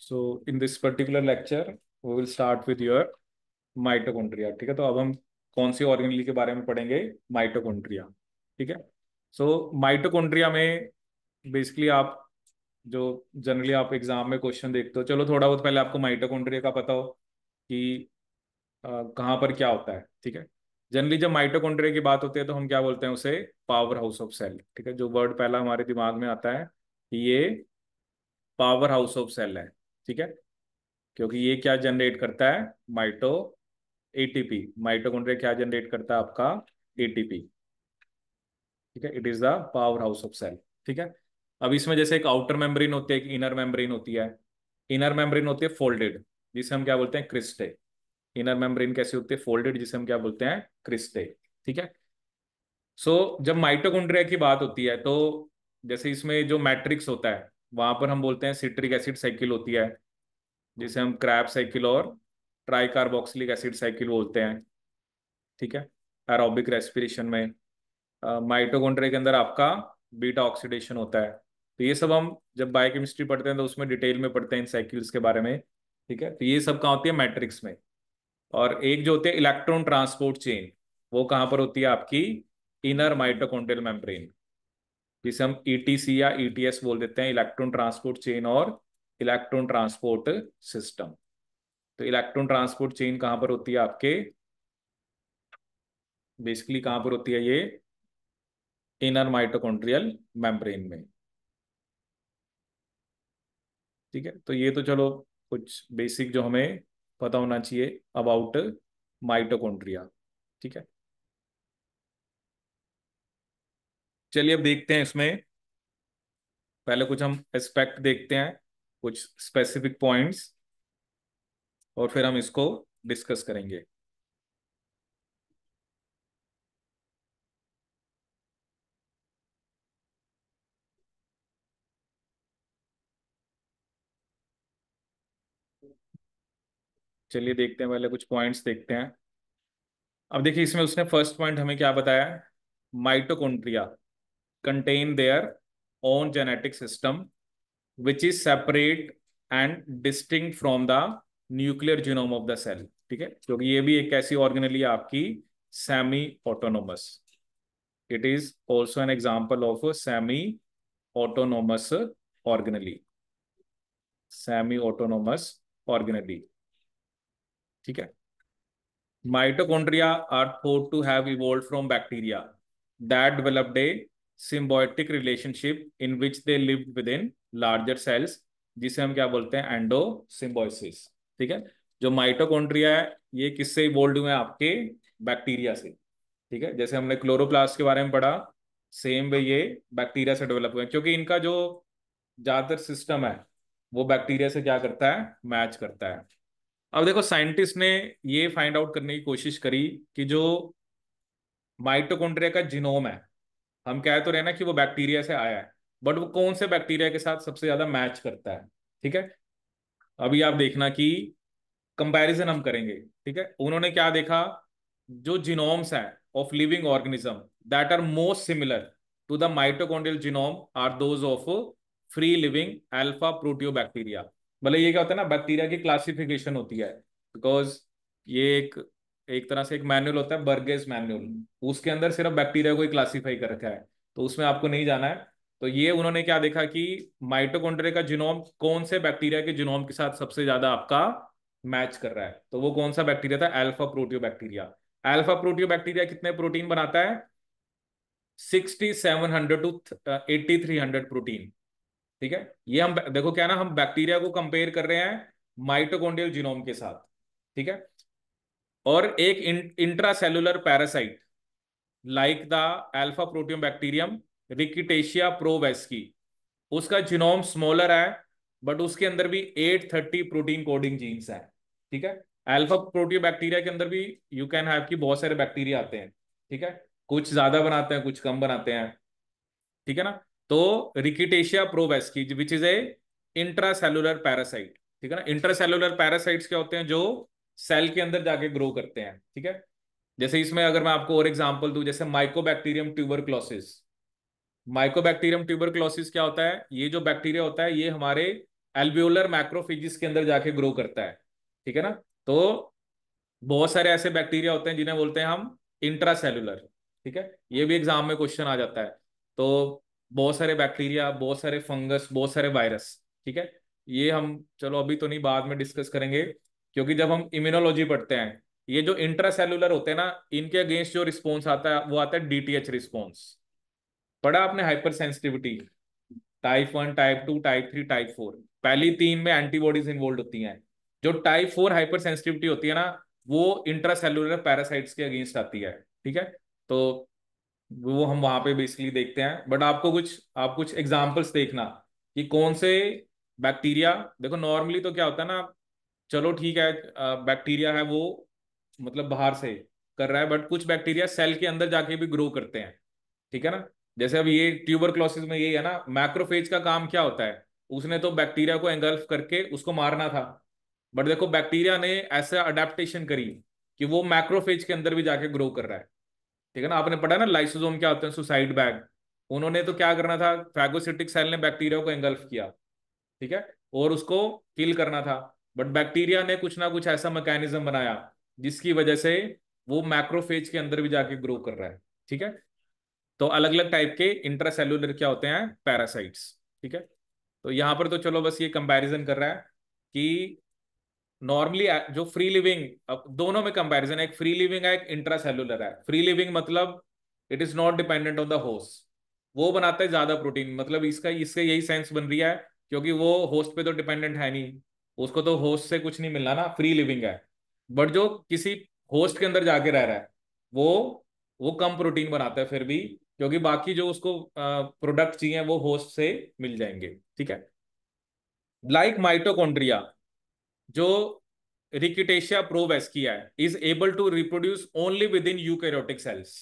So in this particular lecture we will start with your mitochondria ठीक है? तो अब हम कौन सी ऑर्गेनली के बारे में पढ़ेंगे? माइटोकॉन्ड्रिया ठीक है? सो so, माइटोकॉन्ड्रिया में बेसिकली आप जो जनरली आप एग्ज़ाम में क्वेश्चन देखते हो चलो थोड़ा बहुत पहले आपको माइटोकॉन्ड्रिया का पता हो कि कहाँ पर क्या होता है ठीक है? जनरली जब माइटोकॉन्ड्रिया की बात होती है तो हम क्या बोलते हैं उसे? पावर हाउस ऑफ़ सेल ठीक है? जो वर्ड पहला हमारे दिमाग में आता है ये पावर हाउस ऑफ़ सेल है। ठीक है? क्योंकि ये क्या जनरेट करता है? माइटो एटीपी माइटोकॉन्ड्रिया क्या जनरेट करता है आपका? एटीपी ठीक है? It is the powerhouse of cell ठीक है? अब इसमें जैसे एक आउटर मेम्ब्रेन होती है एक इनर मेम्ब्रेन होती है। इनर मेम्ब्रेन होती है फोल्डेड जिसे हम क्या बोलते हैं? क्रिस्टे इनर मेम्ब्रेन कैसे होती है? फोल्डेड जिसे हम क्या बोलते हैं? क्रिस्टे ठीक है? सो so, जब माइटोकॉन्ड्रिया की बात होती है तो जैसे इसमें जो मैट्रिक्स होता है वहाँ पर हम बोलते हैं सिट्रिक एसिड साइकिल होती है, जिसे हम क्रैप साइकिल और ट्राइकार्बोक्सिलिक एसिड साइकिल बोलते हैं, ठीक है? एरोबिक रेस्पिरेशन में। माइटोकॉन्ड्रिया के अंदर आपका बीटा ऑक्सीडेशन होता है। तो ये सब हम जब बायोकेमिस्ट्री पढ़ते हैं तो उसमें डिटेल में पढ़ते हैं इन साइकिल्स के बारे में, ठीक है? तो ये सब कहाँ होती है? मैट्रिक्स में। और एक जो होती है इलेक्ट्रॉन ट्रांसपोर्ट चेन वो कहाँ पर होती है आपकी? इनर माइटोकॉन्ड्रियल मेम्ब्रेन जिसे हम ईटीसी या ईटीएस बोल देते हैं इलेक्ट्रॉन ट्रांसपोर्ट चेन और इलेक्ट्रॉन ट्रांसपोर्ट सिस्टम तो इलेक्ट्रॉन ट्रांसपोर्ट चेन कहाँ पर होती है आपके? बेसिकली कहाँ पर होती है ये? इनर माइटोकॉन्ड्रियल मेम्ब्रेन में. ठीक है? तो ये तो चलो कुछ बेसिक जो हमें पता होना चाहिए अबाउट माइटोकॉन्ड्रिया ठीक है? चलिए अब देखते हैं इसमें। पहले कुछ हम एस्पेक्ट देखते हैं, कुछ स्पेसिफिक पॉइंट्स और फिर हम इसको डिस्कस करेंगे। चलिए देखते हैं, पहले कुछ पॉइंट्स देखते हैं। अब देखिए, इसमें उसने फ़र्स्ट पॉइंट हमें क्या बताया? Mitochondria contain their own genetic system, which is separate and distinct from the nuclear genome of the cell. ठीक है? क्योंकि ये भी एक ऐसी ऑर्गेनली आपकी semi autonomous it is also an example of semi autonomous organelle semi autonomous organelle ठीक है? Mitochondria are thought to have evolve from bacteria that developed a symbiotic relationship in which they live within larger cells जिसे हम क्या बोलते हैं? Endo Symbiosis ठीक है? जो माइटोकॉन्ड्रिया है, ये किससे इवोल्व हुए आपके बैक्टीरिया से, ठीक है? जैसे हमने क्लोरोप्लास्ट के बारे में पढ़ा सेम वे ये बैक्टीरिया से डेवलप हुए क्योंकि इनका जो ज़्यादातर सिस्टम है, वो बैक्टीरिया से क्या करता है? मैच करता है। अब देखो साइंटिस्ट ने ये फाइंड आउट करने की कोशिश करी कि जो माइटोकॉन्ड्रिया का जिनोम है हम कह तो रहे ना कि वो बैक्टीरिया से आया है बट वो कौन से बैक्टीरिया के साथ सबसे ज़्यादा मैच करता है? ठीक है? अभी आप देखना कि कंपैरिजन हम करेंगे, ठीक है? उन्होंने क्या देखा? जो जीनोम्स हैं of living organism that are most similar to the mitochondrial genome are those of free living alpha proteobacteria भले ये क्या होता है ना बैक्टीरिया की क्लासिफिकेशन होती है बिकॉज़ ये एक एक तरह से एक मैनुअल होता है, बर्गेस मैनुअल। उसके अंदर सिर्फ़ बैक्टीरिया को ही क्लासीफाई कर रखा है। तो उसमें आपको नहीं जाना है। तो ये उन्होंने क्या देखा कि माइटोकॉन्ड्रिया का जिनोम कौन से बैक्टीरिया के जिनोम के साथ सबसे ज़्यादा आपका मैच कर रहा है? तो वो कौन सा बैक्टीरिया था? Alpha proteobacteria alpha proteobacteria कितने प्रोटीन बनाता है? Sixty seven hundred to eighty three hundred protein ठीक है? ये हम, देखो क्या ना, हम बैक्टीरिया को कंपेयर कर रहे हैं माइटोकॉन्ड्रियल जिनोम के साथ। ठीक है? और एक intracellular parasite like the alpha proteobacterium Rickettsia prowazekii उसका जिनोम स्मॉलर है बट उसके अंदर भी 830 प्रोटीन कोडिंग जीन्स है, ठीक है? अल्फ़ा प्रोटियो बैक्टीरिया के अंदर भी यू कैन हैव की बहुत सारे बैक्टीरिया आते हैं, ठीक है? कुछ ज़्यादा बनाते हैं, कुछ कम बनाते हैं, ठीक है ना? तो Rickettsia prowazekii which is a intracellular parasite ठीक है ना? इंट्रासेलुलर पैरासाइट्स क्या होते हैं जो सेल के अंदर जाके ग्रो करते हैं, ठीक है? जैसे इसमें अगर मैं आपको और एग्जांपल दू, जैसे माइकोबैक्टीरियम ट्यूबरक्लोसिस माइकोबैक्टीरियम ट्यूबरक्लोसिस क्या होता है? ये जो बैक्टीरिया होता है, ये हमारे एल्वियोलर मैक्रोफेजिस के अंदर जाके ग्रो करता है, ठीक है ना? तो बहुत सारे ऐसे बैक्टीरिया होते हैं, जिन्हें बोलते हैं हम इंट्रासेलुलर ठीक है? ये भी एग्ज़ाम में क्वेश्चन आ जाता है। तो बहुत सारे बैक्टीरिया बहुत सारे फंगस बहुत सारे वायरस ठीक है? ये हम, चलो अभी तो नहीं, बाद में डिस्कस करेंगे। क्योंकि जब हम इम्यूनोलॉजी पढ़ते हैं, ये जो इंट्रासेलुलर होते हैं ना, इनके अगेंस्ट जो रिस्पॉन्स आता है, वो आता है डीटीएच रिस्पॉन्स पढ़ा आपने hypersensitivity type one type two type three type four पहली तीन में एंटीबॉडीज इन्वॉल्व होती हैं. जो टाइप फोर हाइपर सेंसिटिविटी होती है ना, वो इंट्रासेलुलर पैरासाइट्स के अगेंस्ट आती है. ठीक है? तो वो हम वहाँ पे बेसिकली देखते हैं. बट आपको कुछ, आप कुछ एग्जाम्पल्स देखना कि कौन से बैक्टीरिया देखो नॉर्मली तो क्या होता है ना चलो ठीक है बैक्टीरिया है वो मतलब बाहर से कर रहा है बट कुछ बैक्टीरिया सेल के अंदर जाके भी ग्रो करते हैं, ठीक है ना? जैसे अब ये ट्यूबर क्लोसिस में यही है ना मैक्रोफेज का काम क्या होता है? उसने तो बैक्टीरिया को एंगल्फ करके उसको मारना था बट देखो बैक्टीरिया ने ऐसा अडेप्टेशन करी कि वो मैक्रोफेज के अंदर भी जाके ग्रो कर रहा है, ठीक है ना? आपने पढ़ा ना लाइसोजोम क्या होते हैं सुसाइड बैग उन्होंने तो क्या करना था फैगोसिटिक सेल ने बैक्टीरिया को एंगल्फ किया, ठीक है? और उसको किल करना था। बट बैक्टीरिया ने कुछ ना कुछ ऐसा मैकेनिज्म बनाया, जिसकी वजह से वो मैक्रोफेज के अंदर भी जाके ग्रो कर रहा है, ठीक है? तो अलग अलग टाइप के इंट्रासेलुलर क्या होते हैं? पैरासाइट्स ठीक है? तो यहाँ पर तो चलो बस ये कंपैरिजन कर रहा है कि नॉर्मली जो फ्री लिविंग अब दोनों में कंपैरिजन है, एक फ्री लिविंग है, एक इंट्रासेलुलर है। फ्री लिविंग मतलब it is not dependent on the host वो बनाता है ज़्यादा प्रोटीन मतलब इसका इससे यही सेंस बन रही है, क्योंकि वो होस्ट पे तो डिपेंडेंट है नहीं। उसको तो होस्ट से कुछ नहीं मिलना ना फ्री लिविंग है। बट जो किसी होस्ट के अंदर जाके रह रहा है, वो वो कम प्रोटीन बनाता है फिर भी, क्योंकि बाकी जो उसको प्रोडक्ट चाहिए, वो होस्ट से मिल जाएँगे, ठीक है? लाइक माइटोकॉन्ड्रिया जो रिकिटेशिया प्रोवेस्किया है is able to reproduce only within eukaryotic cells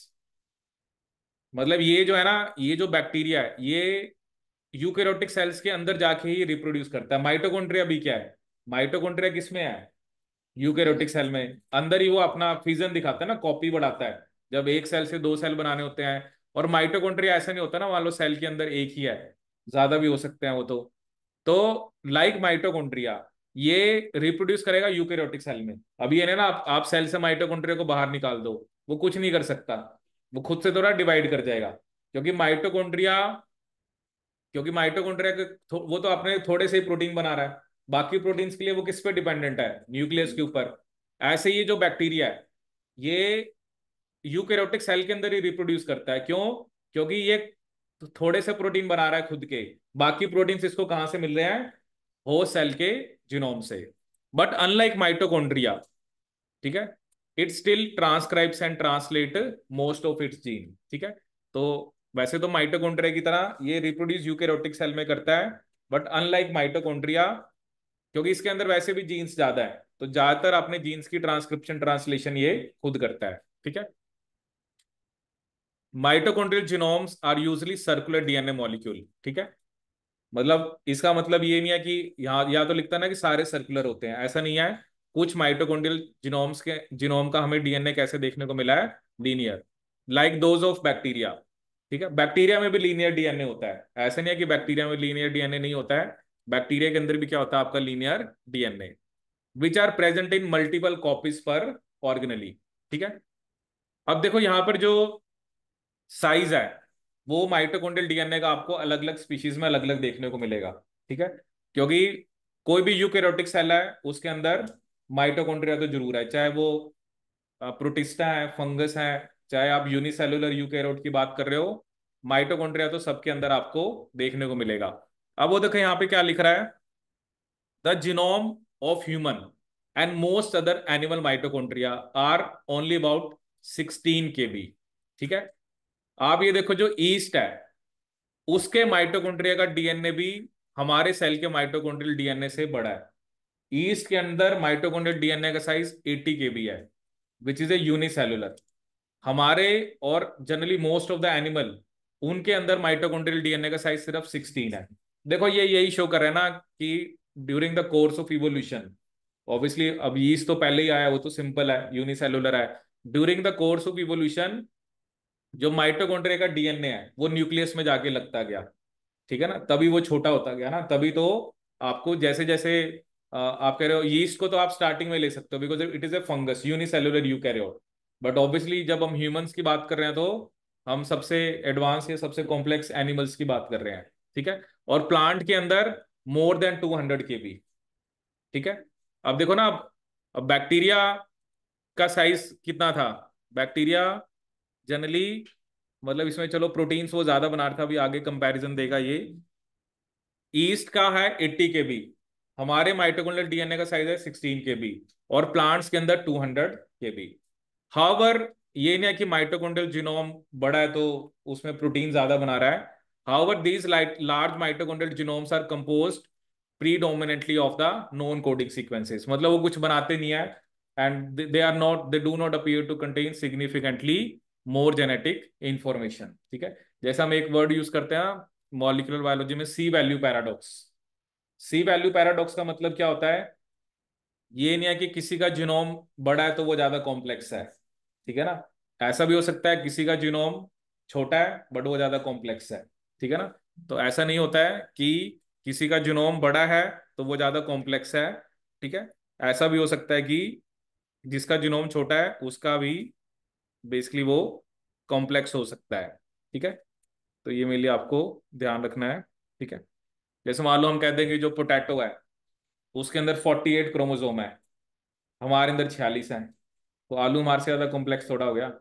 मतलब ये जो है ना, ये जो बैक्टीरिया है, ये यूकैरियोटिक सेल्स के अंदर जाके ही रिप्रोड्यूस करता है। माइटोकॉन्ड्रिया भी क्या है? माइटोकॉन्ड्रिया किसमें है? यूकैरियोटिक सेल में। अंदर ही वो अपना फिजन दिखाता है ना कॉपी बढ़ाता है। जब एक सेल से दो सेल बनाने होते हैं और माइटोकॉन्ड्रिया ऐसा नहीं होता ना मान लो सेल के अंदर एक ही है। ज़्यादा भी हो सकते हैं वो तो। तो लाइक माइटोकॉन्ड्रिया ये रिप्रोड्यूस करेगा यूकैरियोटिक सेल में। अभी ये ना आप, आप सेल से माइटोकॉन्ड्रिया को बाहर निकाल दो। वो कुछ नहीं कर सकता। वो खुद से थोड़ा डिवाइड कर जाएगा। क्योंकि माइटोकॉन्ड्रिया क्योंकि माइटोकॉन्ड्रिया वो तो अपने थोड़े से प्रोटीन बना रहा है। बाकी प्रोटीन्स के लिए वो किस पे डिपेंडेंट है? न्यूक्लियस के ऊपर। ऐसे ये जो बैक्टीरिया है, ये यूकैरियोटिक सेल के अंदर ही रिप्रोड्यूस करता है। क्यों? क्योंकि ये थोड़े से प्रोटीन बना रहा है खुद के। बाकी प्रोटीन्स इसको कहाँ से मिल रहे हैं? हो सेल के जिनोम से। बट अनलाइक माइटोकॉन्ड्रिया ठीक है? It still transcribes and translate most of its gene ठीक है? तो वैसे तो माइटोकॉन्ड्रिया की तरह ये रिप्रोड्यूस यूकेरोटिक सेल में करता है बट अनलाइक माइटोकॉन्ड्रिया क्योंकि इसके अंदर वैसे भी जीन्स ज़्यादा है तो ज़्यादातर अपने जीन्स की ट्रांसक्रिप्शन ट्रांसलेशन ये खुद करता है, ठीक है? Mitochondrial genomes are usually circular DNA molecule ठीक है? मतलब इसका मतलब ये नहीं है कि यहाँ या तो लिखता ना कि सारे सर्कुलर होते हैं, ऐसा नहीं है। कुछ माइटोकॉन्ड्रियल जीनोम्स के जीनोम का हमें डीएनए कैसे देखने को मिला है? Linear like those of bacteria ठीक है? बैक्टीरिया में भी लीनियर डीएनए होता है, ऐसा नहीं है कि बैक्टीरिया में लीनियर डीएनए नहीं होता है। बैक्टीरिया के अंदर भी क्या होता है? आपका linear DNA which are present in multiple copies per organelle ठीक है? अब देखो यहाँ पर जो साइज़ है, वो माइटोकॉन्ड्रियल डीएनए का आपको अलग अलग स्पीशीज में अलग अलग देखने को मिलेगा, ठीक है? क्योंकि कोई भी यूकेरोटिक सेल है, उसके अंदर माइटोकॉन्ड्रिया तो ज़रूर है, चाहे वो प्रोटिस्टा है फंगस है, चाहे आप यूनिसेलुलर यूकेरोट की बात कर रहे हो माइटोकॉन्ड्रिया तो सबके अंदर आपको देखने को मिलेगा। अब वो देखो यहाँ पे क्या लिख रहा है? The genome of human and most other animal mitochondria are only about sixteen K B ठीक है? आप ये देखो जो ईस्ट है, उसके माइटोकॉन्ड्रिया का डीएनए भी हमारे सेल के माइटोकॉन्ड्रियल डीएनए से बड़ा है। ईस्ट के अंदर माइटोकॉन्ड्रियल डीएनए का साइज़ 80 के बी है विच इज़ ए यूनिसेलुलर हमारे और generally most of the animal उनके अंदर माइटोकॉन्ड्रियल डीएनए का साइज़ सिर्फ़ 16 है। देखो, ये यही शो कर रहे हैं ना कि during the course of evolution obviously अब ईस्ट तो पहले ही आया, वो तो सिंपल है यूनिसेलुलर है। During the course of evolution जो माइटोकॉन्ड्रिया का डीएनए है, वो न्यूक्लियस में जाके लगता गया, ठीक है ना? तभी वो छोटा होता गया ना, तभी तो आपको जैसे जैसे आप कह रहे हो यीस्ट को तो आप स्टार्टिंग में ले सकते हो because it is a fungus unicellular eukaryote but obviously जब हम ह्यूमंस की बात कर रहे हैं तो हम सबसे एडवांस या सबसे कॉम्प्लेक्स एनिमल्स की बात कर रहे हैं, ठीक है? और प्लांट के अंदर more than two hundred K B ठीक है? अब देखो ना, अब अब बैक्टीरिया का साइज़ कितना था? बैक्टीरिया जनरली मतलब इसमें चलो प्रोटीन्स वो ज़्यादा बना रहा था, अभी आगे कंपैरिजन देगा ये। ईस्ट का है 80 के बी हमारे माइटोकॉन्ड्रियल डीएनए का साइज़ है 16 के बी और प्लांट्स के अंदर 200 के बी हावर ये नहीं है कि माइटोकॉन्ड्रियल जीनोम बड़ा है तो उसमें प्रोटीन ज़्यादा बना रहा है। However these large mitochondrial genomes are composed predominantly of the known coding sequences. मतलब वो कुछ बनाते नहीं है, and they are not, they do not appear to contain significantly more genetic information. ठीक है? जैसे हम एक वर्ड यूज़ करते हैं मॉलिकुलर बायोलॉजी में C value paradox C value paradox का मतलब क्या होता है? ये नहीं है कि किसी का जीनोम बड़ा है तो वो ज़्यादा कॉम्प्लेक्स है। ठीक है ना? ऐसा भी हो सकता है किसी का जीनोम छोटा है बट वो ज़्यादा कॉम्प्लेक्स है। ठीक है ना? तो ऐसा नहीं होता है कि किसी का जीनोम बड़ा है तो वो ज़्यादा कॉम्प्लेक्स है, ठीक है? ऐसा भी हो सकता है कि जिसका जीनोम छोटा है, उसका भी बेसिकली वो कॉम्प्लेक्स हो सकता है, ठीक है? तो ये मेरे लिए आपको ध्यान रखना है, ठीक है? जैसे मान लो हम कहते हैं कि जो पोटैटो है, उसके अंदर फोर्टी एट क्रोमोजोम है, हमारे अंदर छियालीस है तो आलू हमारे से ज़्यादा कॉम्प्लेक्स थोड़ा हो गया,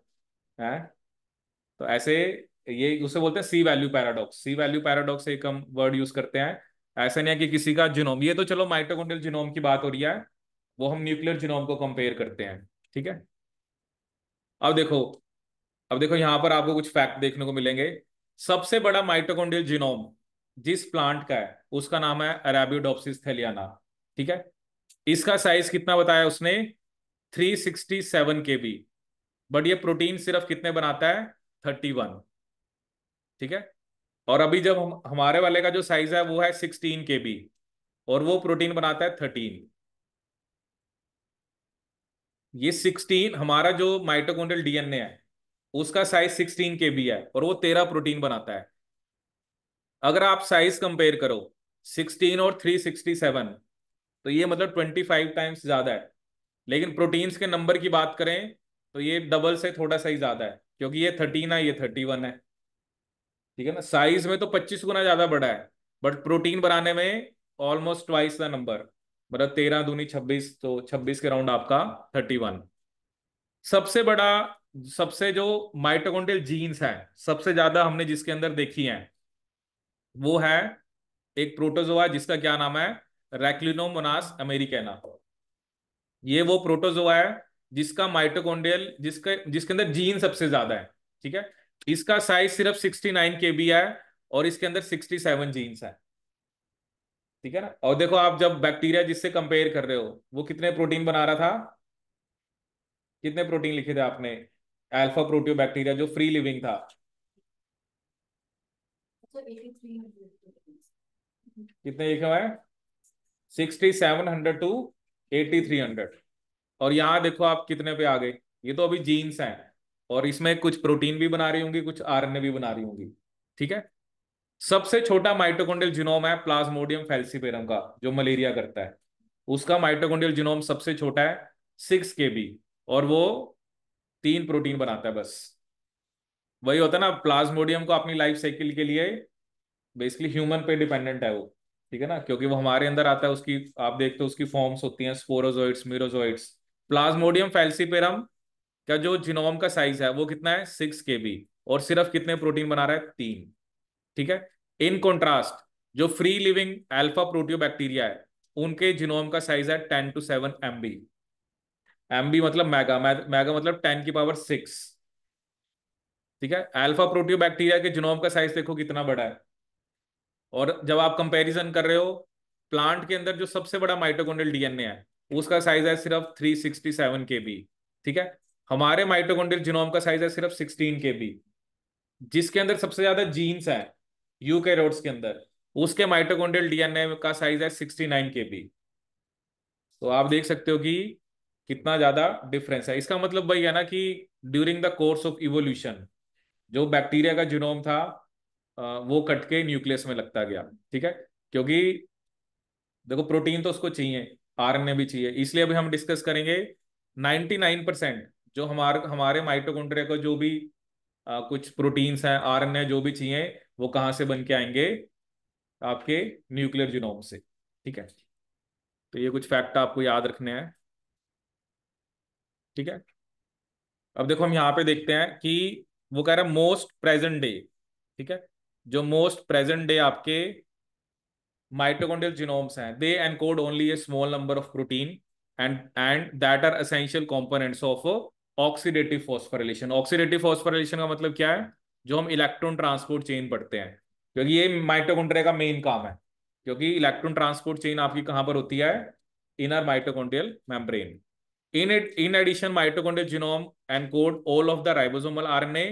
है? तो ऐसे ये उसे बोलते हैं C value paradox C value paradox एक हम वर्ड यूज़ करते हैं। ऐसा नहीं है कि किसी का जिनोम ये तो चलो माइटोकॉन्ड्रियल जिनोम की बात हो रही है, वो हम न्यूक्लियर जिनोम को कंपेयर करते हैं, ठीक है? अब देखो अब देखो यहाँ पर आपको कुछ फैक्ट देखने को मिलेंगे। सबसे बड़ा माइटोकॉन्ड्रियल जिनोम जिस प्लांट का है, उसका नाम है अरेबियोडोप्सिस थेलियाना ठीक है? इसका साइज़ कितना बताया उसने? 367 के बी बट ये प्रोटीन सिर्फ़ कितने बनाता है? 31 ठीक है? और अभी जब हम, हमारे वाले का जो साइज़ है वो है 16 के बी और वो प्रोटीन बनाता है 13 ये 16 हमारा जो माइटोकॉन्ड्रियल डीएनए है, उसका साइज़ 16 के बी है और वो तेरह प्रोटीन बनाता है। अगर आप साइज़ कंपेयर करो 16 और 367 तो ये मतलब 25 टाइम्स ज़्यादा है। लेकिन प्रोटीन्स के नंबर की बात करें तो ये डबल से थोड़ा सा ही ज़्यादा है, क्योंकि ये 13 है, ये 31 है। ठीक है ना? साइज़ में तो 25 गुना ज़्यादा बड़ा है बट प्रोटीन बनाने में ऑलमोस्ट ट्वाइस द नंबर मतलब तेरह दूनी छब्बीस तो छब्बीस के राउंड आपका 31 सबसे बड़ा, सबसे जो माइटोकॉन्ड्रियल जीन्स है, सबसे ज़्यादा हमने जिसके अंदर देखी है, वो है एक प्रोटोजोआ जिसका क्या नाम है? रैक्लिनोमोनास अमेरिकाना ये वो प्रोटोजोआ है जिसका माइटोकॉन्ड्रियल जिसके जिसके अंदर जीन सबसे ज़्यादा है, ठीक है? इसका साइज़ सिर्फ़ 69 के बी है और इसके अंदर 67 जीन्स है। ठीक है ना? और देखो आप जब बैक्टीरिया जिससे कंपेयर कर रहे हो वो कितने प्रोटीन बना रहा था? कितने प्रोटीन लिखे थे आपने? अल्फ़ा प्रोटियो बैक्टीरिया जो फ्री लिविंग था। कितने लिखे हुए sixty seven hundred to eighty three hundred और यहाँ देखो आप कितने पे आ गए? ये तो अभी जीन्स हैं। और इसमें कुछ प्रोटीन भी बना रही होंगी, कुछ आरएनए भी बना रही होंगी, ठीक है? सबसे छोटा माइटोकॉन्ड्रियल जिनोम है प्लाज्मोडियम फेल्सिपेरम का, जो मलेरिया करता है। उसका माइटोकॉन्ड्रियल जिनोम सबसे छोटा है सिक्स के बी, और वो तीन प्रोटीन बनाता है बस। वही होता है ना, प्लाज्मोडियम को अपनी लाइफ साइकिल के लिए बेसिकली ह्यूमन पे डिपेंडेंट है वो, ठीक है ना? क्योंकि वो हमारे अंदर आता है, उसकी, आप देखते हो, उसकी फॉर्म्स होती हैं, स्पोरोजोइड्स मिरोजोइड्स प्लाज्मोडियम फेल्सिपेरम का जो जिनोम का साइज़ है, वो कितना है? सिक्स के बी और सिर्फ़ कितने प्रोटीन बना रहा है? तीन। ठीक है? इन कॉन्ट्रास्ट जो free living alpha proteobacteria है, उनके जिनोम का साइज़ है ten to seven M B M B मतलब मैगा मैगा मतलब टेन की पावर सिक्स ठीक है? अल्फ़ा प्रोटियो बैक्टीरिया के जिनोम का साइज़ देखो कितना बड़ा है। और जब आप कंपैरिजन कर रहे हो प्लांट के अंदर जो सबसे बड़ा माइटोकॉन्ड्रियल डीएनए है, उसका साइज़ है सिर्फ़ 367 के बी ठीक है? हमारे माइटोकॉन्ड्रियल जिनोम का साइज़ है सिर्फ़ 16 के बी जिसके अंदर सबसे ज़्यादा जीन्स है यूकैरियोट्स के के अंदर, उसके माइटोकॉन्ड्रियल डीएनए का साइज़ है 69 के बी तो आप देख सकते हो कि कितना ज़्यादा डिफरेंस है। इसका मतलब वही है ना कि during the course of evolution जो बैक्टीरिया का जिनोम था वो कट के न्यूक्लियस में लगता गया, ठीक है? क्योंकि देखो प्रोटीन तो उसको चाहिए आरएनए भी चाहिए। इसलिए अभी हम डिस्कस करेंगे 99 परसेंट जो हमारे हमारे माइटोकॉन्ड्रिया को जो भी आ, कुछ प्रोटीन्स हैं आरएनए जो भी चाहिए वो कहाँ से बन के आएँगे? आपके न्यूक्लियर जीनोम से ठीक है? तो ये कुछ फैक्ट आपको याद रखने हैं। ठीक है? अब देखो हम यहाँ पे देखते हैं कि वो कह रहा है मोस्ट प्रेजेंट डे ठीक है? जो मोस्ट प्रेजेंट डे आपके माइटोकॉन्ड्रियल जीनोम्स हैं they encode only a small number of protein and and that are essential components of oxidative phosphorylation oxidative phosphorylation का मतलब क्या है? जो हम इलेक्ट्रॉन ट्रांसपोर्ट चेन पढ़ते हैं। क्योंकि ये माइटोकॉन्ड्रिया का मेन काम है। क्योंकि इलेक्ट्रॉन ट्रांसपोर्ट चेन आपकी कहाँ पर होती है? Inner mitochondrial membrane in in addition mitochondrial genome encode all of the ribosomal RNA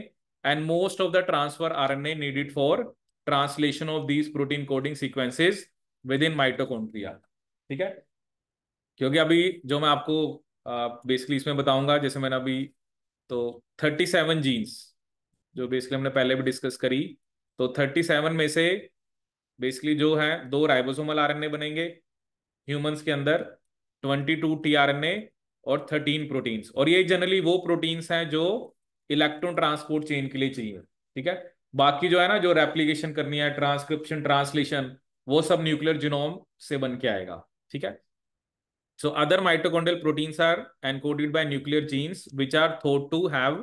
and most of the transfer RNA needed for translation of these protein coding sequences within mitochondria ठीक है? क्योंकि अभी जो मैं आपको बेसिकली इसमें बताऊँगा, जैसे मैंने अभी तो 37 जीन्स जो बेसिकली हमने पहले भी डिस्कस करी तो 37 में से बेसिकली जो है, दो राइबोसोमल आरएनए बनेंगे ह्यूमंस के अंदर 22 टीआरएनए और 13 प्रोटीन्स और ये जनरली वो प्रोटीन्स हैं जो इलेक्ट्रॉन ट्रांसपोर्ट चेन के लिए चाहिए, ठीक है? बाकी जो है ना, जो रेप्लीकेशन करनी है ट्रांसक्रिप्शन ट्रांसलेशन वो सब न्यूक्लियर जीनोम से बन के आएगा, ठीक है? So other mitochondrial proteins are encoded by nuclear genes which are thought to have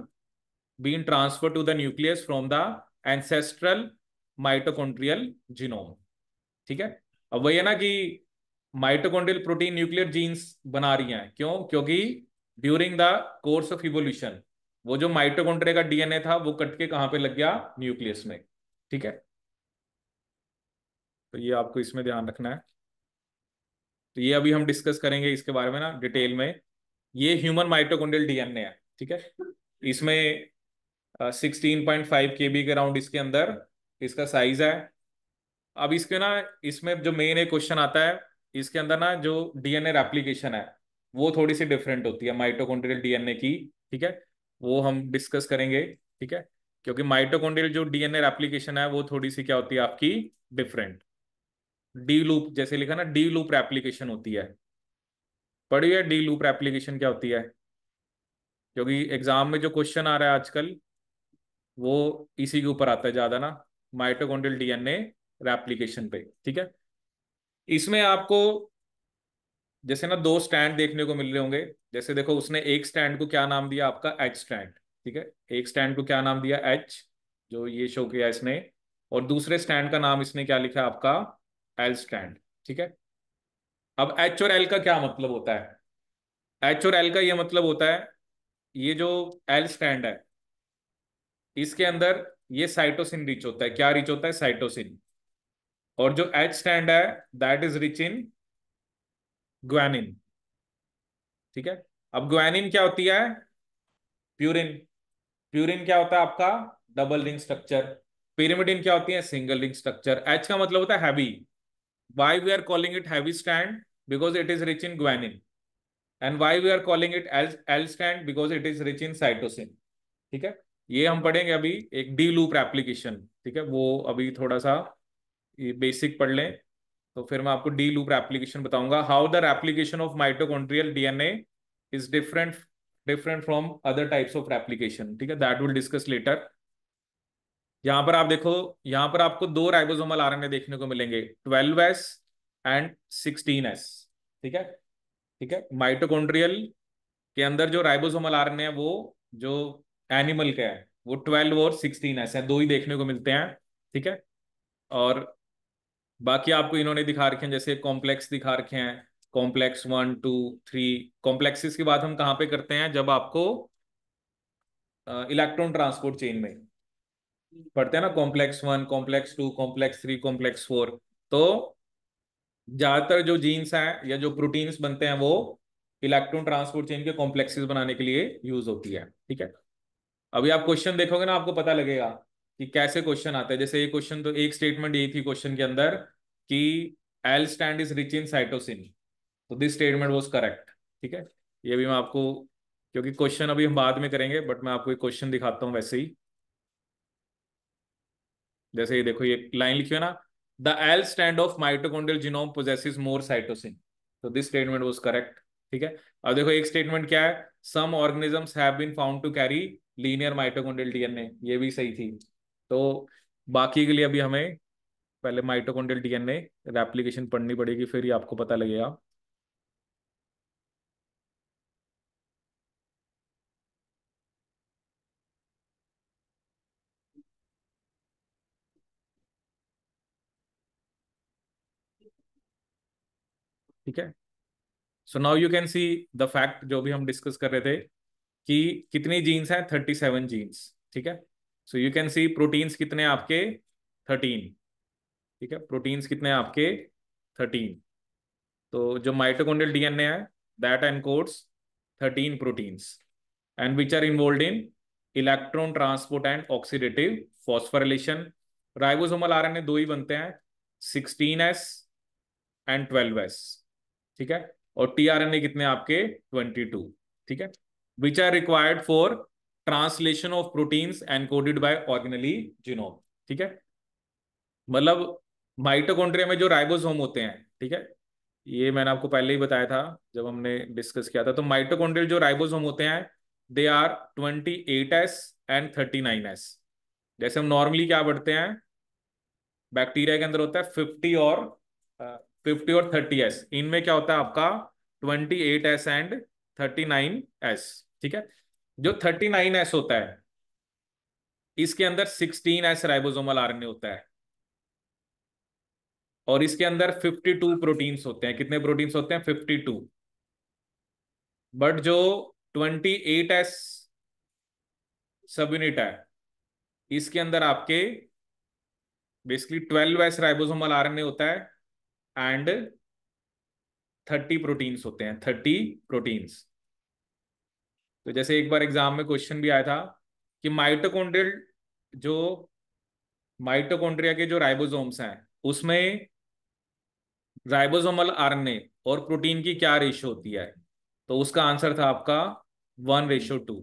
been transfer to the nucleus from the ancestral mitochondrial genome ठीक है? अब वही है ना कि माइटोकॉन्ड्रियल प्रोटीन न्यूक्लियर जीन्स बना रही हैं। क्यों? क्योंकि during the course of evolution वो जो माइटोकॉन्ड्रिया का डीएनए था, वो कट के कहाँ पे लग गया? न्यूक्लियस में। ठीक है? तो ये आपको इसमें ध्यान रखना है। तो ये अभी हम डिस्कस करेंगे इसके बारे में ना डिटेल में। ये ह्यूमन माइटोकॉन्ड्रियल डीएनए है, ठीक है? इसमें sixteen point five K B के राउंड इसके अंदर, इसका साइज़ है। अब इसके ना, इसमें जो मेन एक क्वेश्चन आता है, इसके अंदर ना जो डीएनए एप्लीकेशन है, वो थोड़ी सी डिफरेंट होती है माइटोकॉन्ड्रियल डीएनए की, ठीक है? वो हम डिस्कस करेंगे, ठीक है? क्योंकि माइटोकॉन्ड्रियल जो डीएनए एप्लीकेशन है, वो थोड़ी सी क्या होती है, आपकी डिफरेंट डी लूप, जैसे लिखा ना, डी लूप एप्लीकेशन होती है। पढ़िए, डी लूप एप्लीकेशन क्या होती है? क्योंकि एग्ज़ाम में जो क्वेश्चन आ रहा है आजकल, वो इसी के ऊपर आता है ज़्यादा ना, माइटोकॉन्ड्रियल डीएनए एप्लीकेशन पे, ठीक है? इसमें आपको, जैसे ना, दो स्टैंड देखने को मिल रहे होंगे। जैसे देखो, उसने एक स्टैंड को क्या नाम दिया? आपका एच स्टैंड, ठीक है? एक स्टैंड को क्या नाम दिया? एच जो ये शो किया इसने। और दूसरे स्टैंड का नाम इसने क्या लिखा? आपका एल स्टैंड ठीक है? अब एच और एल का क्या मतलब होता है? एच और एल का ये मतलब होता है, ये जो एल स्टैंड है, इसके अंदर ये साइटोसिन रिच होता है। क्या रिच होता है? साइटोसिन और जो एच स्टैंड है that is rich in guanine ठीक है? अब ग्वानिन क्या होती है? प्यूरिन प्यूरिन क्या होता है आपका? डबल रिंग स्ट्रक्चर पिरिमिडिन क्या होती है? सिंगल रिंग स्ट्रक्चर एच का मतलब होता है heavy. Why we are calling it heavy strand because it is rich in guanine and why we are calling it L strand because it is rich in cytosine ठीक है? ये हम पढ़ेंगे अभी एक डी लूप एप्लीकेशन ठीक है? वो अभी थोड़ा सा ये बेसिक पढ़ लें। तो फिर मैं आपको डी लूप एप्लीकेशन बताऊँगा how the application of mitochondrial DNA is different different from other types of application ठीक है? दैट विल डिस्कस लेटर यहाँ पर आप देखो, यहाँ पर आपको दो राइबोसोमल आरएनए देखने को मिलेंगे, twelve S and sixteen S, ठीक है? ठीक है? माइटोकॉन्ड्रियल के अंदर जो राइबोसोमल आरएनए है, वो जो एनिमल का है, वो ट्वेल्व और सिक्सटीन एस है, दो ही देखने को मिलते हैं, ठीक है? और बाकी आपको इन्होंने दिखा रखे हैं, जैसे कॉम्प्लेक्स दिखा रखे हैं, complex one, two, three, complexes की बात हम कहाँ पे करते हैं? जब आपको इलेक्ट्रॉन ट्रांसपोर्ट चेन में। पढ़ते हैं ना complex one complex two complex three complex four तो ज़्यादातर जो जीन्स हैं या जो प्रोटीन्स बनते हैं वो इलेक्ट्रॉन ट्रांसपोर्ट चेन के कॉम्प्लेक्सेस बनाने के लिए यूज़ होती है, ठीक है? अभी आप क्वेश्चन देखोगे ना, आपको पता लगेगा कि कैसे क्वेश्चन आते हैं। जैसे ये क्वेश्चन तो एक स्टेटमेंट यही थी क्वेश्चन के अंदर कि L strand is rich in cytosine तो दिस स्टेटमेंट वॉज़ करेक्ट ठीक है? ये भी मैं आपको, क्योंकि क्वेश्चन अभी हम बाद में करेंगे बट मैं आपको एक क्वेश्चन दिखाता हूँ वैसे ही। जैसे ये देखो, ये लाइन लिखी है ना the L strand of mitochondrial genome possesses more cytosine तो दिस स्टेटमेंट वाज करेक्ट ठीक है? अब देखो, एक स्टेटमेंट क्या है? Some organisms have been found to carry linear DNA ये भी सही थी। तो बाकी के लिए अभी हमें पहले माइटोकॉन्ड्रियल डीएनए रेप्लिकेशन पढ़नी पड़ेगी, फिर ही आपको पता लगेगा। ठीक है? So now you can see the fact जो भी हम डिस्कस कर रहे थे कि कितनी जीन्स हैं? थर्टी सेवन जीन्स ठीक है? So you can see proteins कितने आपके? थर्टीन ठीक है? प्रोटीन्स कितने आपके? थर्टीन तो जो माइटोकॉन्ड्रियल डीएनए है that encodes thirteen proteins and which are involve in electron transport and oxidative phosphorylation ribosomal RNA दो ही बनते हैं sixteen S and twelve S ठीक है? और टीआरएनए कितने आपके? Twenty two. ठीक है? Which are required for translation of proteins encoded by organelle genome ठीक है? मतलब माइटोकॉन्ड्रिया में जो राइबोसोम होते हैं, ठीक है? ये मैंने आपको पहले ही बताया था, जब हमने डिस्कस किया था। तो माइटोकॉन्ड्रियल जो राइबोसोम होते हैं they are twenty eight S and thirty nine S जैसे हम नॉर्मली क्या बढ़ते हैं? बैक्टीरिया के अंदर होता है फिफ्टी और फिफ्टी और थर्टी एस। इनमें क्या होता है आपका? Twenty eight S and thirty nine S, ठीक है? जो थर्टी नाइन एस होता है, इसके अंदर सिक्सटीन एस राइबोसोमल आरएनए होता है। और इसके अंदर 52 प्रोटीन्स होते हैं। कितने प्रोटीन्स होते हैं? 52 बट जो 28 एस सब यूनिट है, इसके अंदर आपके बेसिकली 12 एस राइबोसोमल आरएनए होता है एंड 30 प्रोटीन्स होते हैं 30 प्रोटीन्स तो जैसे एक बार एग्ज़ाम में क्वेश्चन भी आया था कि माइटोकॉन्ड्रियल जो माइटोकॉन्ड्रिया के जो राइबोसोम्स हैं, उसमें राइबोसोमल आरएनए और प्रोटीन की क्या रेशियो होती है? तो उसका आंसर था आपका वन रेशियो टू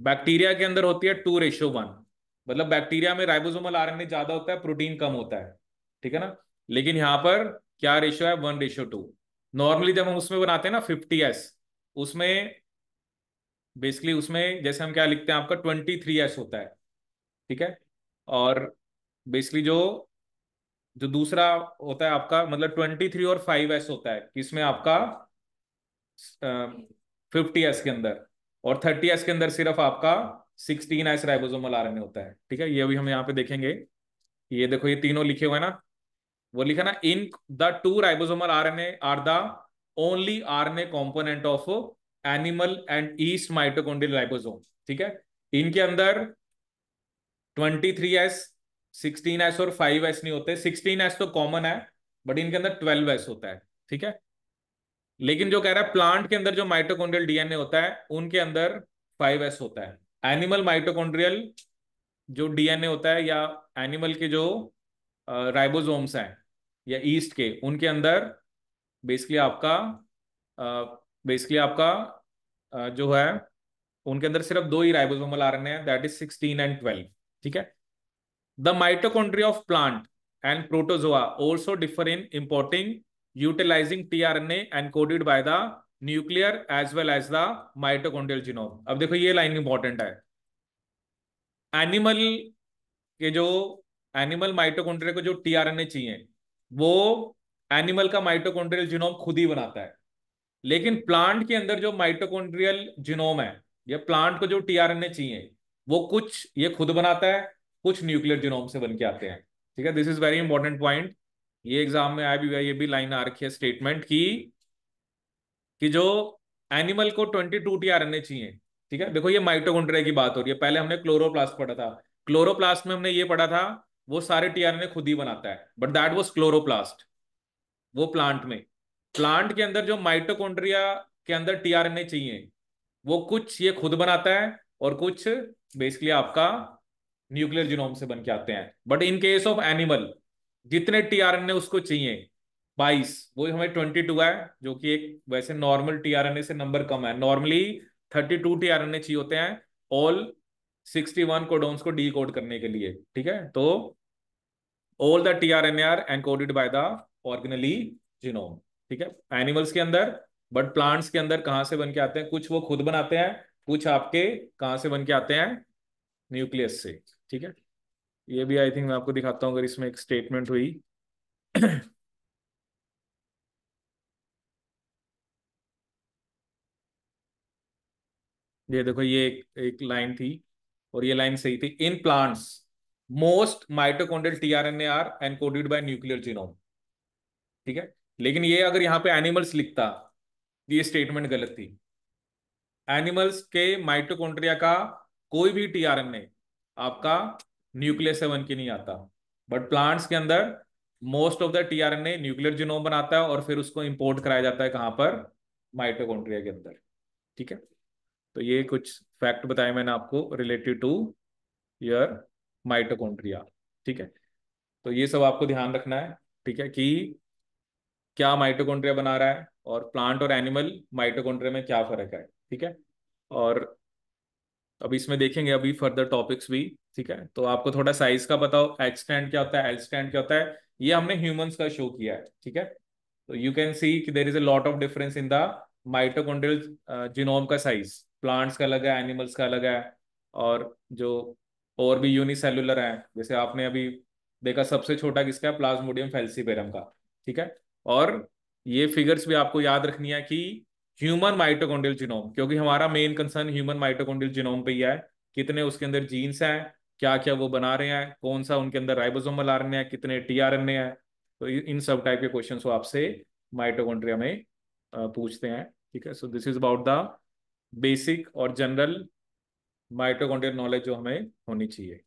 बैक्टीरिया के अंदर होती है टू रेशियो वन मतलब बैक्टीरिया में राइबोसोमल आरएनए ज़्यादा होता है प्रोटीन कम होता है. ठीक है ना? लेकिन यहाँ पर क्या रेशियो है? वन रेशियो टू नॉर्मली जब हम उसमें बनाते हैं ना फिफ्टी एस उसमें बेसिकली उसमें जैसे हम क्या लिखते हैं आपका ट्वेंटी थ्री एस होता है, ठीक है? और बेसिकली जो जो दूसरा होता है आपका मतलब ट्वेंटी थ्री और फाइव एस होता है किसमें आपका फिफ्टी एस के अंदर, और थर्टी एस के अंदर सिर्फ़ आपका सिक्सटीन एस राइबोसोमल आरएनए होता है, ठीक है? ये भी हम यहाँ पे देखेंगे। ये देखो, ये तीनों लिखे हुए हैं ना वो लिखा ना in the two ribosomal RNA are the only RNA component of animal and yeast mitochondrial ribosome ठीक है? इनके अंदर twenty three S sixteen S और फाइव एस नहीं होते। सिक्सटीन एस तो कॉमन है बट इनके अंदर ट्वेल्व एस होता है। ठीक है? लेकिन जो कह रहा है प्लांट के अंदर जो माइटोकॉन्ड्रियल डीएनए होता है, उनके अंदर फाइव एस होता है। एनिमल माइटोकॉन्ड्रियल जो डीएनए होता है या एनिमल के जो राइबोसोम्स हैं या ईस्ट के, उनके अंदर बेसिकली आपका बेसिकली आपका जो है, उनके अंदर सिर्फ़ दो ही राइबोजोमल आ रहे हैं दैट इज़ 16 एंड 12 ठीक है? The mitochondria of plant and protozoa also differ in importing utilizing T R N and encoded by the nuclear as well as the mitochondrial genome अब देखो ये लाइन इंपॉर्टेंट है। Animal के जो animal mitochondria को जो ए चाहिए वो एनिमल का माइटोकॉन्ड्रियल जीनोम खुद ही बनाता है। लेकिन प्लांट के अंदर जो माइटोकॉन्ड्रियल जीनोम है, या प्लांट को जो टीआरएनए चाहिए, वो कुछ ये खुद बनाता है, कुछ न्यूक्लियर जीनोम से बन के आते हैं। ठीक है? This is very important point ये एग्ज़ाम में आया भी हुआ ये भी लाइन आ रखी है स्टेटमेंट की, कि जो एनिमल को ट्वेंटी टू टी आर चाहिए, ठीक है? देखो ये माइटोकॉन्ड्रिया की बात हो रही है। पहले हमने क्लोरोप्लास्ट पढ़ा था। क्लोरोप्लास्ट में हमने ये पढ़ा था वो सारे टीआरएनए खुद ही बनाता है बट दैट वॉज़ क्लोरोप्लास्ट वो प्लांट में। प्लांट के अंदर जो माइटोकॉन्ड्रिया के अंदर टीआरएनए चाहिए, वो कुछ ये खुद बनाता है और कुछ बेसिकली आपका न्यूक्लियर जीनोम से बन के आते हैं। But in case of animal जितने टीआरएनए उसको चाहिए, बाईस, वो हमें ट्वेंटी टू है, जो कि एक वैसे नॉर्मल टीआरएनए से नंबर कम है। नॉर्मली थर्टी टू टीआरएनए चाहिए होते हैं ऑल सिक्सटी वन कोडोन्स को डी कोड करने के लिए ठीक है? तो all the T R N are encoded by the organelle genome ठीक है? एनिमल्स के अंदर बट प्लांट्स के अंदर कहाँ से बन के आते हैं? कुछ वो खुद बनाते हैं कुछ आपके कहाँ से बन के आते हैं? न्यूक्लियस से ठीक है? ये भी आई थिंक मैं आपको दिखाता हूँ अगर इसमें एक स्टेटमेंट हुई। ये देखो ये एक, एक लाइन थी। और ये लाइन सही थी in plants most mitochondrial tRNA are encoded by nuclear genome ठीक है? लेकिन ये अगर यहाँ पे एनिमल्स लिखता, ये स्टेटमेंट गलत थी। एनिमल्स के माइटोकॉन्ड्रिया का कोई भी टीआरएनए आपका न्यूक्लियस से बन के नहीं आता। बट प्लांट्स के अंदर most of the tRNA nuclear genome बनाता है और फिर उसको इंपोर्ट कराया जाता है कहाँ पर? माइटोकॉन्ड्रिया के अंदर। ठीक है? तो ये कुछ फैक्ट बताए मैंने आपको रिलेटेड टू योर माइटोकॉन्ड्रिया ठीक है? तो ये सब आपको ध्यान रखना है, ठीक है, कि क्या माइटोकॉन्ड्रिया बना रहा है और प्लांट और एनिमल माइटोकॉन्ड्रिया में क्या फ़र्क है, ठीक है? और अब इसमें देखेंगे अभी फर्दर टॉपिक्स भी, ठीक है? तो आपको थोड़ा साइज़ का बताओ एच स्टैंड क्या होता है एल स्टैंड क्या होता है? ये हमने ह्यूमंस का शो किया है, ठीक है? तो यू कैन सी कि there is a lot of difference in the mitochondrial genome का साइज़ प्लांट्स का अलग है, एनिमल्स का अलग है और जो और भी यूनिसेलुलर है, जैसे आपने अभी देखा सबसे छोटा किसका है? प्लाज्मोडियम फेल्सीपेरम का, ठीक है? और ये फिगर्स भी आपको याद रखनी है कि ह्यूमन माइटोकॉन्ड्रियल जिनोम क्योंकि हमारा main concern human mitochondrial genome पे ही है, कितने उसके अंदर जीन्स हैं क्या क्या वो बना रहे हैं कौन सा उनके अंदर राइबोसोमल आरएनए है, कितने टीआरएनए हैं तो इन सब टाइप के क्वेश्चन आपसे माइटोकॉन्ड्रिया में पूछते हैं, ठीक है? So this is about the basic और जनरल माइटोकॉन्ड्रियल नॉलेज जो हमें होनी चाहिए।